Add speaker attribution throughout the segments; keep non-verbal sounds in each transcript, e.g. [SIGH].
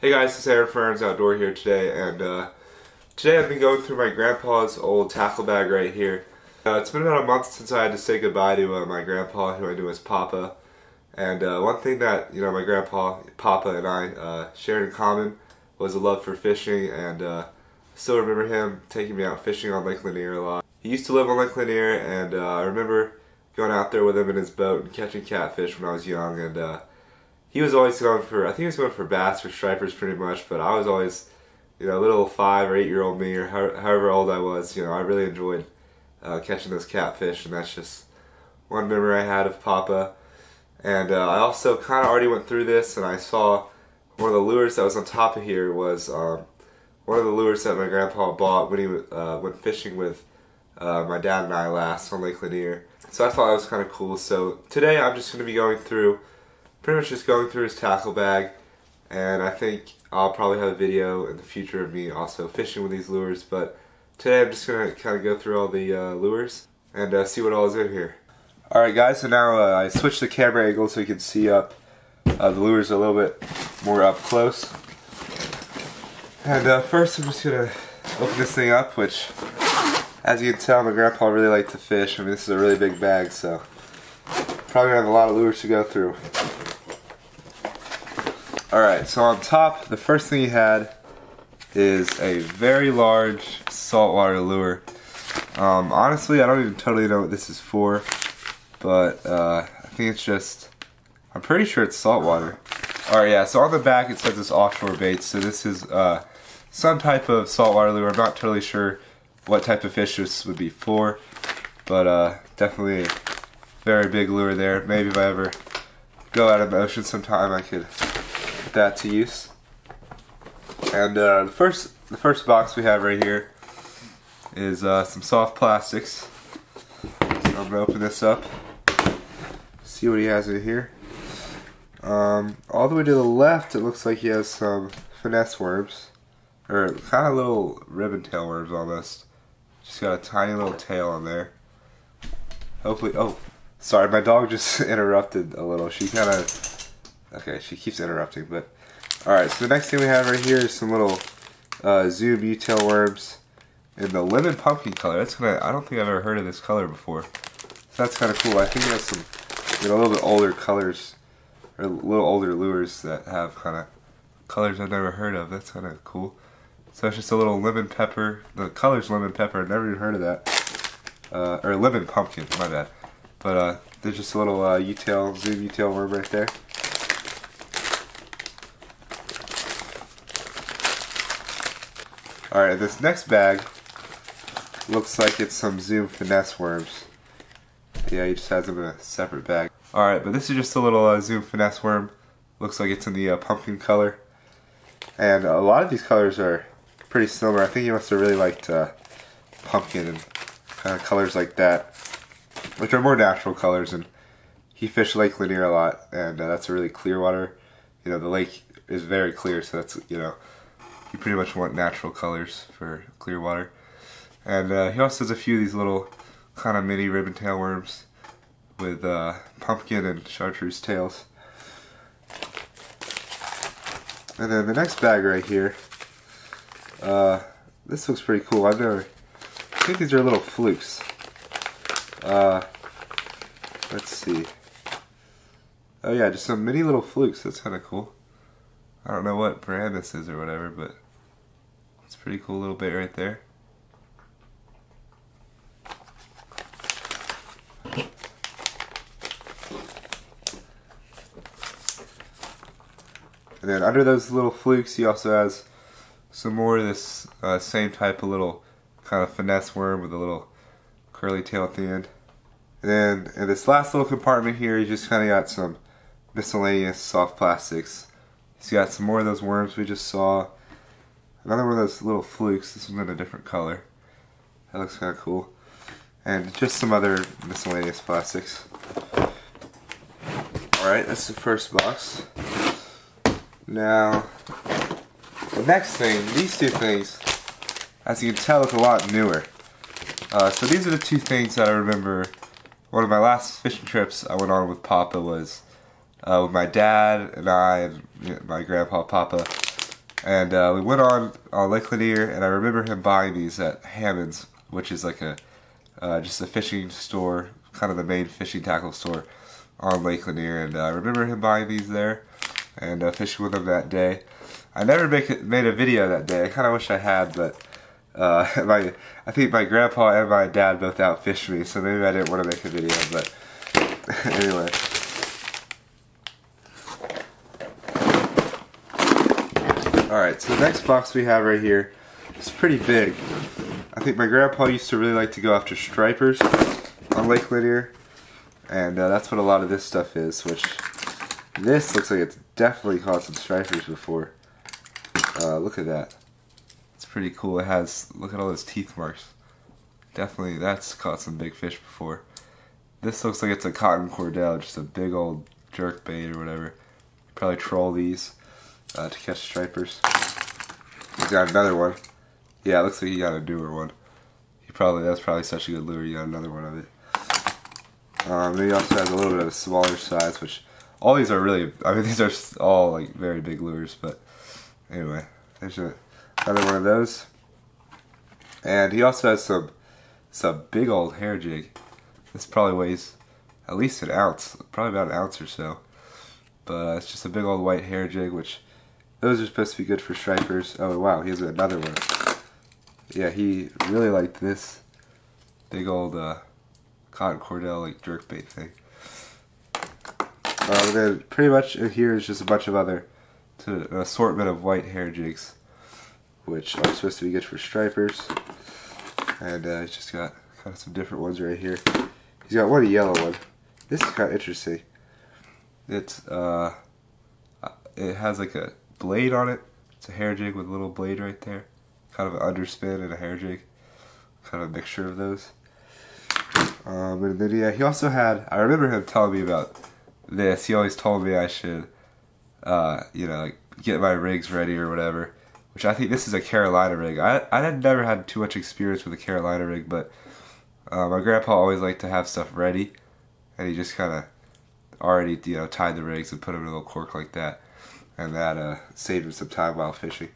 Speaker 1: Hey guys, it's Aaron's Outdoor here today, and uh, today I've been going through my grandpa's old tackle bag right here. Uh, it's been about a month since I had to say goodbye to uh, my grandpa, who I knew as Papa. And uh, one thing that you know my grandpa, Papa, and I uh, shared in common was a love for fishing, and uh, I still remember him taking me out fishing on Lake Lanier a lot. He used to live on Lake Lanier, and I remember going out there with him in his boat and catching catfish when I was young, and he was always going for I think he was going for bass or stripers pretty much, but I was always you know a little five or eight year old me or however old I was, you know I really enjoyed uh, catching those catfish, and that's just one memory I had of Papa. And uh, I also kind of already went through this, and I saw one of the lures that was on top of here was um, one of the lures that my grandpa bought when he uh, went fishing with uh, my dad and I last on Lake Lanier. So I thought that was kind of cool. So today I'm just going to be going through pretty much just going through his tackle bag and I think I'll probably have a video in the future of me also fishing with these lures but today I'm just going to kind of go through all the uh, lures and uh, see what all is in here. Alright guys, so now uh, I switched the camera angle so you can see up uh, the lures a little bit more up close. And uh, first I'm just going to open this thing up which as you can tell my grandpa really liked to fish. I mean this is a really big bag so probably gonna have a lot of lures to go through. Alright, so on top, the first thing he had is a very large saltwater lure. Um, honestly, I don't even totally know what this is for, but uh, I think it's just, I'm pretty sure it's saltwater. Alright, yeah, so on the back it says it's offshore bait, so this is uh, some type of saltwater lure. I'm not totally sure what type of fish this would be for, but uh, definitely a very big lure there. Maybe if I ever go out of the ocean sometime I could that to use. And uh, the first the first box we have right here is uh, some soft plastics. So I'm gonna open this up, see what he has in here. Um, all the way to the left, it looks like he has some finesse worms, or kind of little ribbon tail worms almost. Just got a tiny little tail on there. Hopefully, oh, sorry, my dog just [LAUGHS] interrupted a little. She kind of Okay, she keeps interrupting, but alright, so the next thing we have right here is some little uh, Zoom U-tail worms in the lemon pumpkin color. That's gonna, I don't think I've ever heard of this color before. So that's kind of cool. I think it has some you know, a little bit older colors, or a little older lures that have kind of colors I've never heard of. That's kind of cool. So it's just a little lemon pepper. The color's lemon pepper. I've never even heard of that. Uh, or lemon pumpkin, my bad. But uh, there's just a little uh, U-tail, Zoom U-tail worm right there. Alright, this next bag looks like it's some Zoom Finesse worms. Yeah, he just has them in a separate bag. Alright, but this is just a little uh, Zoom Finesse worm. Looks like it's in the uh, pumpkin color. And a lot of these colors are pretty similar. I think he must have really liked uh, pumpkin and kind of colors like that. Which are more natural colors. And he fished Lake Lanier a lot. And uh, that's a really clear water. You know, the lake is very clear, so that's, you know, you pretty much want natural colors for clear water. And uh, he also has a few of these little kind of mini ribbon tail worms with uh, pumpkin and chartreuse tails. And then the next bag right here, uh, this looks pretty cool. I've never, I think these are little flukes. Uh, let's see. Oh yeah, just some mini little flukes. That's kind of cool. I don't know what brand this is or whatever, but it's a pretty cool little bit right there. And then under those little flukes, he also has some more of this uh, same type of little kind of finesse worm with a little curly tail at the end. And then in this last little compartment here, he just kind of got some miscellaneous soft plastics He's got some more of those worms we just saw. Another one of those little flukes. This one's in a different color. That looks kind of cool. And just some other miscellaneous plastics. Alright, that's the first box. Now, the next thing, these two things, as you can tell, look a lot newer. Uh, so these are the two things that I remember. One of my last fishing trips I went on with Papa was uh, with my dad and I and my grandpa Papa And uh, we went on on Lake Lanier, and I remember him buying these at Hammond's, which is like a uh, just a fishing store, kind of the main fishing tackle store on Lake Lanier. And uh, I remember him buying these there and uh, fishing with them that day. I never make it, made a video that day. I kind of wish I had, but uh, [LAUGHS] my I think my grandpa and my dad both outfished me, so maybe I didn't want to make a video. But [LAUGHS] anyway. Alright, so the next box we have right here is pretty big. I think my grandpa used to really like to go after stripers on Lake Lanier. And uh, that's what a lot of this stuff is, which this looks like it's definitely caught some stripers before. Uh, look at that. It's pretty cool. It has, look at all those teeth marks. Definitely, that's caught some big fish before. This looks like it's a cotton cordell, just a big old jerk bait or whatever. Probably troll these uh, to catch stripers. He's got another one. Yeah, looks like he got a newer one. He probably that's probably such a good lure. He got another one of it. Um, he also has a little bit of a smaller size, which all these are really. I mean, [LAUGHS] these are all like very big lures. But anyway, there's a, another one of those. And he also has some some big old hair jig. This probably weighs at least an ounce, probably about an ounce or so. But it's just a big old white hair jig, which those are supposed to be good for stripers. Oh wow, here's another one. Yeah, he really liked this big old uh, cotton cordell like jerk bait thing. Uh, then pretty much here is just a bunch of other, an assortment of white hair jigs, which are supposed to be good for stripers. And uh, he's just got kind of some different ones right here. He's got one yellow one. This is kind of interesting. It's uh, it has like a blade on it. It's a hair jig with a little blade right there. Kind of an underspin and a hair jig. Kind of a mixture of those. Um, and then yeah, he also had. I remember him telling me about this. He always told me I should, uh, you know, like get my rigs ready or whatever. Which I think this is a Carolina rig. I I had never had too much experience with a Carolina rig, but uh, my grandpa always liked to have stuff ready, and he just kind of already you know tied the rigs and put them in a little cork like that and that uh, saved him some time while fishing.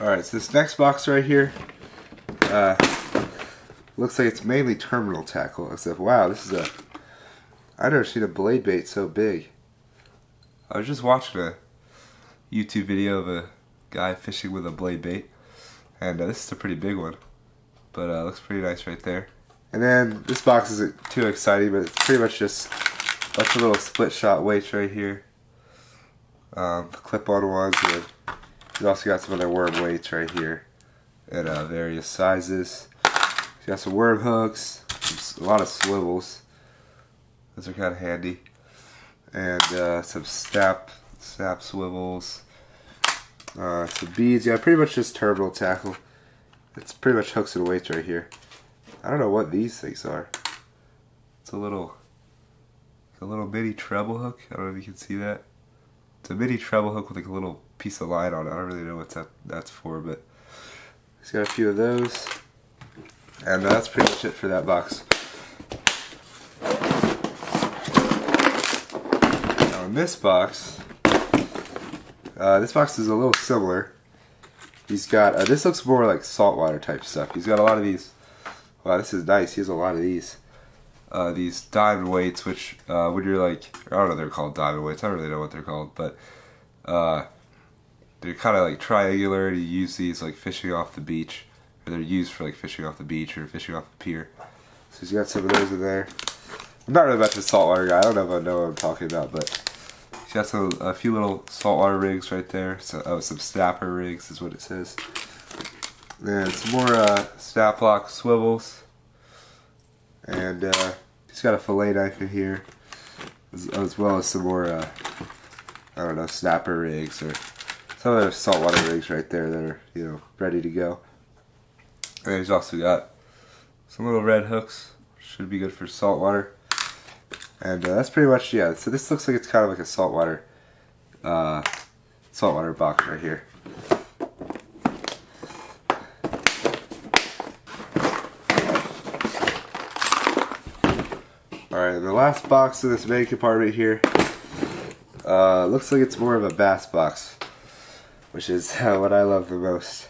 Speaker 1: Alright, so this next box right here uh, looks like it's mainly terminal tackle, except wow, this is a I've never seen a blade bait so big. I was just watching a YouTube video of a guy fishing with a blade bait. And uh, this is a pretty big one. But uh, looks pretty nice right there. And then this box isn't too exciting, but it's pretty much just a bunch of little split shot weights right here. Um, clip-on ones. And you also got some other worm weights right here in uh, various sizes. You got some worm hooks, a lot of swivels. Those are kind of handy. And uh, some snap snap swivels, uh, some beads. Yeah, pretty much just terminal tackle. It's pretty much hooks and weights right here. I don't know what these things are. It's a little, a little mini treble hook. I don't know if you can see that. It's a mini treble hook with like a little piece of line on it. I don't really know what that that's for, but it's got a few of those. And that's pretty much it for that box. Now in this box, uh, this box is a little similar. He's got, uh, this looks more like saltwater type stuff. He's got a lot of these. Wow, this is nice. He has a lot of these. Uh, these diamond weights, which uh, when you're like, I don't know they're called diamond weights. I don't really know what they're called, but uh, they're kind of like triangular. You use these like fishing off the beach, or they're used for like fishing off the beach or fishing off the pier. So he's got some of those in there. I'm not really much of a saltwater guy. I don't know if I know what I'm talking about, but got some a few little saltwater rigs right there. So, oh, some snapper rigs is what it says. And some more uh, snap lock swivels. And uh, he's got a fillet knife in here, as, as well as some more, uh, I don't know, snapper rigs or some other saltwater rigs right there that are, you know, ready to go. And he's also got some little red hooks, should be good for saltwater. And uh, that's pretty much, yeah, so this looks like it's kind of like a saltwater, uh, saltwater box right here. Alright, the last box of this main compartment here, uh, looks like it's more of a bass box, which is [LAUGHS] what I love the most.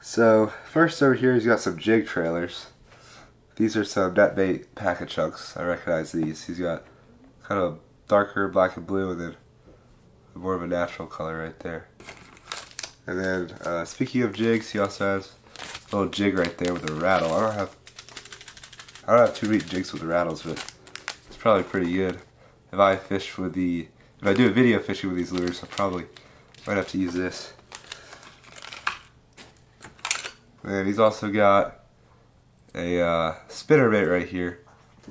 Speaker 1: So, first over here he's got some jig trailers. These are some NetBait Paca Chunks. I recognize these. He's got kind of darker black and blue and then more of a natural color right there. And then, uh, speaking of jigs, he also has a little jig right there with a rattle. I don't have I don't have too many jigs with rattles, but it's probably pretty good. If I fish with the, if I do a video fishing with these lures, I probably might have to use this. And he's also got a uh, spinner bait right here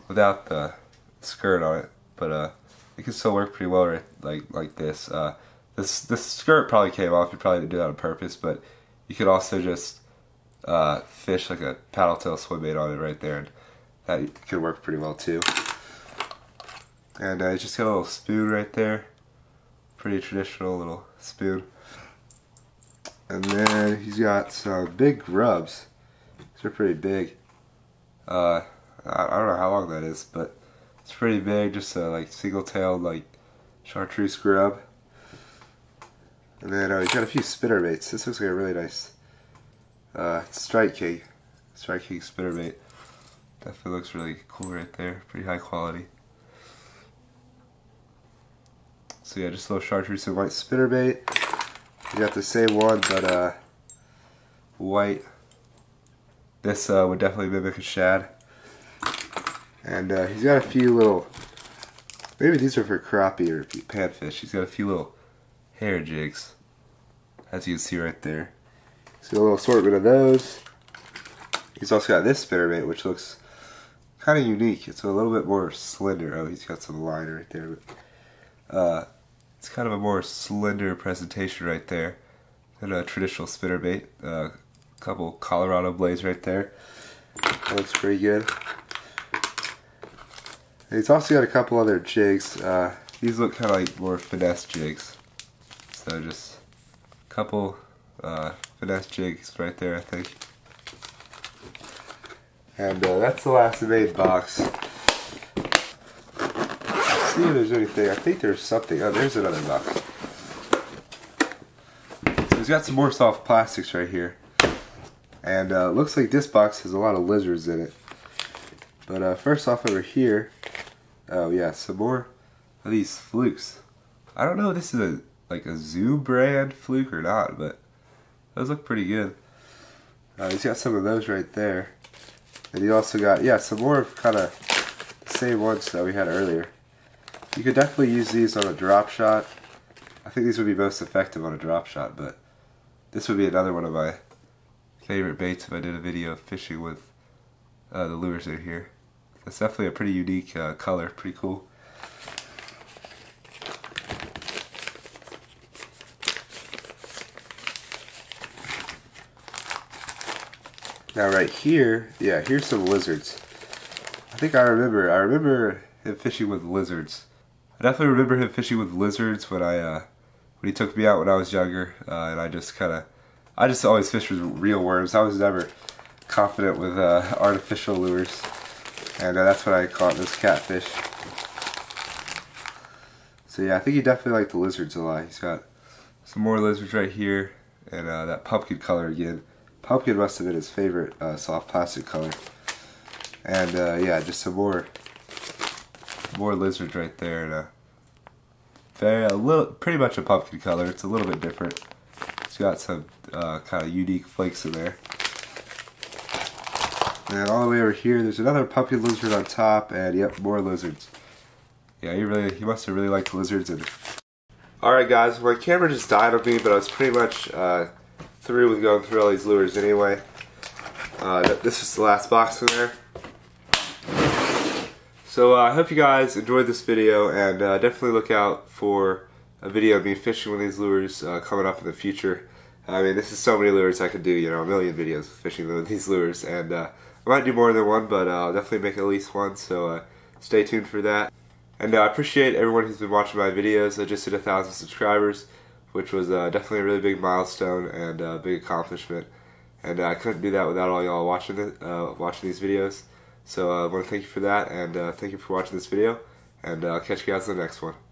Speaker 1: without the skirt on it, but uh, it can still work pretty well right, like like this. Uh, this this skirt probably came off. You probably didn't do that on purpose, but you could also just uh, fish like a paddle tail swim bait on it right there, and that could work pretty well too. And uh, just got a little spoon right there. Pretty traditional little spoon. And then he's got some big grubs. These are pretty big. Uh, I, don't know how long that is, but it's pretty big. Just a like single-tailed like chartreuse grub. And then uh, he's got a few spinner baits. This looks like a really nice uh, Strike King. Strike King spinner bait. Definitely looks really cool right there. Pretty high quality. So yeah, just a little chartreuse and white spinnerbait. You got the same one, but uh, white. This uh, would definitely mimic a shad. And uh, he's got a few little, maybe these are for crappie or panfish. He's got a few little hair jigs, as you can see right there. So a little assortment of those. He's also got this spinnerbait, which looks kind of unique. It's a little bit more slender. Oh, he's got some line right there. Uh, it's kind of a more slender presentation right there than a traditional spinnerbait. Uh, couple Colorado blades right there. That looks pretty good. He's also got a couple other jigs. Uh, these look kind of like more finesse jigs. So just a couple uh, finesse jigs right there, I think. And uh, that's the last made box. Let's see if there's anything. I think there's something. Oh, there's another box. So he's got some more soft plastics right here. And uh, looks like this box has a lot of lizards in it. But uh, first off over here, oh yeah, some more of these flukes. I don't know if this is a like a Zoom brand fluke or not, but those look pretty good. Uh, he's got some of those right there. And he also got, yeah, some more of kind of the same ones that we had earlier. You could definitely use these on a drop shot. I think these would be most effective on a drop shot, but this would be another one of my favorite baits if I did a video of fishing with uh, the lures that are here. It's definitely a pretty unique uh, color, pretty cool. Now right here, yeah, here's some lizards. I think I remember, I remember him fishing with lizards. I definitely remember him fishing with lizards when I, uh, when he took me out when I was younger, uh, and I just kind of, I just always fish with real worms. I was never confident with uh, artificial lures, and uh, that's what I caught this catfish. So yeah, I think he definitely liked the lizards a lot. He's got some more lizards right here, and uh, that pumpkin color again. Pumpkin must have been his favorite uh, soft plastic color. And uh, yeah, just some more more lizards right there. And, uh, very a little, pretty much a pumpkin color. It's a little bit different. Got some uh, kind of unique flakes in there. And all the way over here, there's another puppy lizard on top, and yep, more lizards. Yeah, he really, he must have really liked lizards. And all right, guys, my camera just died on me, but I was pretty much uh, through with going through all these lures anyway. Uh, this is the last box in there. So uh, I hope you guys enjoyed this video and uh, definitely look out for a video of me fishing with these lures uh, coming up in the future. I mean, this is so many lures I could do, you know, a million videos fishing with these lures. And uh, I might do more than one, but uh, I'll definitely make at least one, so stay tuned for that. And I appreciate everyone who's been watching my videos. I just hit a thousand subscribers which was uh, definitely a really big milestone and a big accomplishment. And uh, I couldn't do that without all y'all watching uh, watching these videos. So uh, I want to thank you for that, and uh, thank you for watching this video, and uh, I'll catch you guys in the next one.